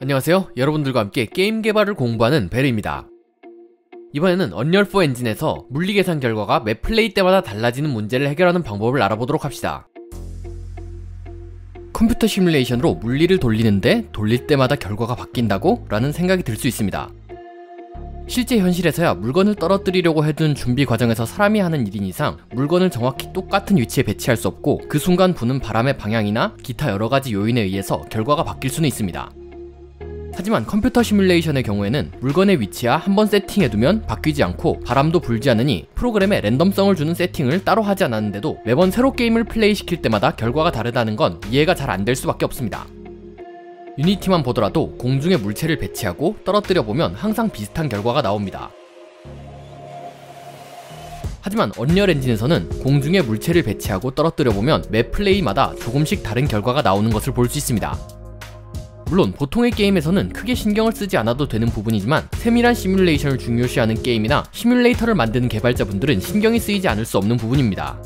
안녕하세요. 여러분들과 함께 게임 개발을 공부하는 베르입니다. 이번에는 언리얼4 엔진에서 물리 계산 결과가 매 플레이 때마다 달라지는 문제를 해결하는 방법을 알아보도록 합시다. 컴퓨터 시뮬레이션으로 물리를 돌리는데 돌릴 때마다 결과가 바뀐다고? 라는 생각이 들 수 있습니다. 실제 현실에서야 물건을 떨어뜨리려고 해둔 준비 과정에서 사람이 하는 일인 이상 물건을 정확히 똑같은 위치에 배치할 수 없고 그 순간 부는 바람의 방향이나 기타 여러가지 요인에 의해서 결과가 바뀔 수는 있습니다. 하지만 컴퓨터 시뮬레이션의 경우에는 물건의 위치야 한번 세팅해두면 바뀌지 않고 바람도 불지 않으니 프로그램에 랜덤성을 주는 세팅을 따로 하지 않았는데도 매번 새로 게임을 플레이시킬 때마다 결과가 다르다는 건 이해가 잘 안 될 수밖에 없습니다. 유니티만 보더라도 공중에 물체를 배치하고 떨어뜨려 보면 항상 비슷한 결과가 나옵니다. 하지만 언리얼 엔진에서는 공중에 물체를 배치하고 떨어뜨려 보면 매 플레이마다 조금씩 다른 결과가 나오는 것을 볼 수 있습니다. 물론 보통의 게임에서는 크게 신경을 쓰지 않아도 되는 부분이지만 세밀한 시뮬레이션을 중요시하는 게임이나 시뮬레이터를 만드는 개발자분들은 신경이 쓰이지 않을 수 없는 부분입니다.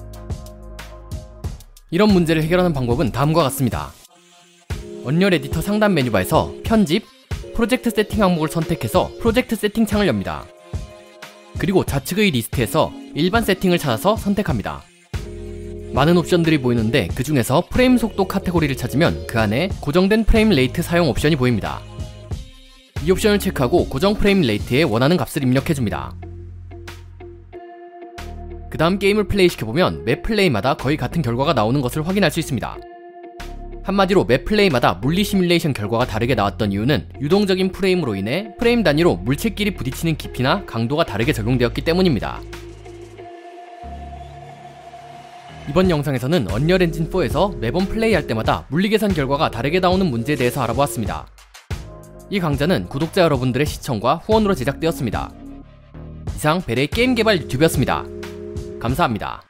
이런 문제를 해결하는 방법은 다음과 같습니다. 언리얼 에디터 상단 메뉴바에서 편집, 프로젝트 세팅 항목을 선택해서 프로젝트 세팅 창을 엽니다. 그리고 좌측의 리스트에서 일반 세팅을 찾아서 선택합니다. 많은 옵션들이 보이는데 그 중에서 프레임 속도 카테고리를 찾으면 그 안에 고정된 frame rate 사용 옵션이 보입니다. 이 옵션을 체크하고 고정 frame rate에 원하는 값을 입력해줍니다. 그 다음 게임을 플레이시켜보면 매 플레이마다 거의 같은 결과가 나오는 것을 확인할 수 있습니다. 한마디로 매 플레이마다 물리 시뮬레이션 결과가 다르게 나왔던 이유는 유동적인 프레임으로 인해 프레임 단위로 물체끼리 부딪히는 깊이나 강도가 다르게 적용되었기 때문입니다. 이번 영상에서는 언리얼 엔진 4에서 매번 플레이할 때마다 물리 계산 결과가 다르게 나오는 문제에 대해서 알아보았습니다. 이 강좌는 구독자 여러분들의 시청과 후원으로 제작되었습니다. 이상 베레의 게임 개발 유튜브였습니다. 감사합니다.